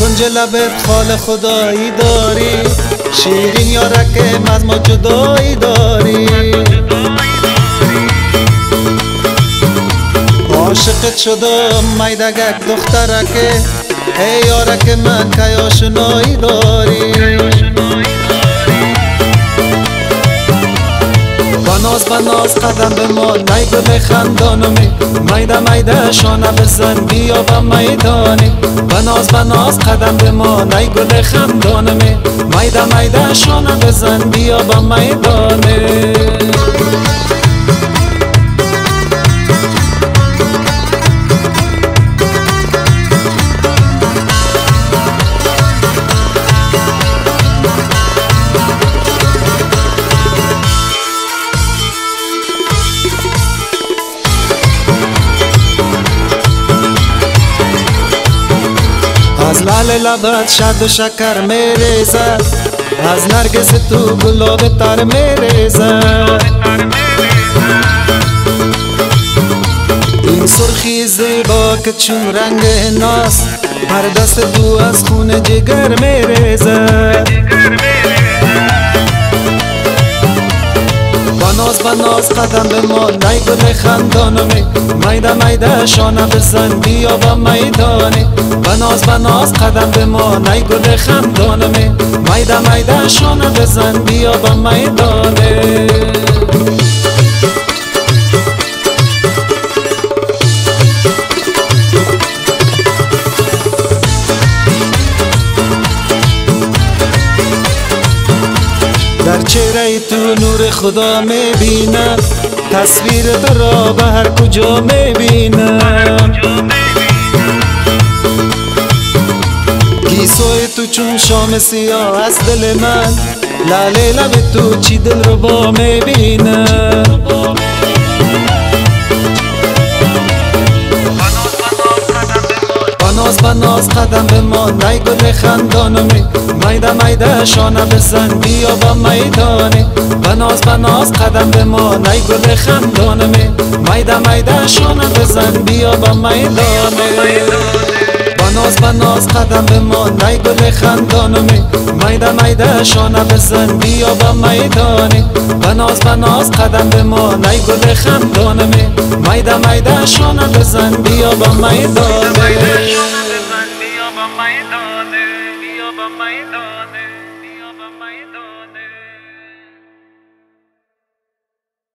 کنج لبت خال خدایی داری شیرین یارک از ما جدایی داری. عاشقت شدم میدگک دخترکه. ای یارک من که آشنایی داری بناز بناز قدم به ما نی گل خندانمی میده میده شانه بزن بیا به میدانی. بناز بناز قدم به ما نی گل خندانمی میده میده شانه بزن بیا به میدانی. از لال لبت شد شکر میریزد از نرگس تو گلاب تر میریزد این سرخی زیبا که چون رنگ ناس هر دست تو از خون جگر میریزد قدم به ما نی گل خندانمی میده میده شانه بزن بیا با میدانی بناز بناز قدم به ما نی گل خندانمی میده میده شانه بزن بیا با میدانی چهره تو نور خدا می‌بینم. تصویر تو را به هر کجا می‌بینم. گیسوی تو چون شام سیاه از دل من. لاله لب تو چی دل رو با می‌بینم. بناز بناز قدم به ما نی گل خندانمی میده میده شانه بزن بیا با میدانی بناز بناز قدم به ما نی گل خندانمی میده میده شانه بزن بیا با میدانی بناز بناز قدم به ما نی گل خندانمی میده میده شانه بزن بیا با میدانی. بناز بناز قدم به ما نی گل خندانمی میده میده شانه بزن بیا با میدانی. Bia ba mai dane, bia ba mai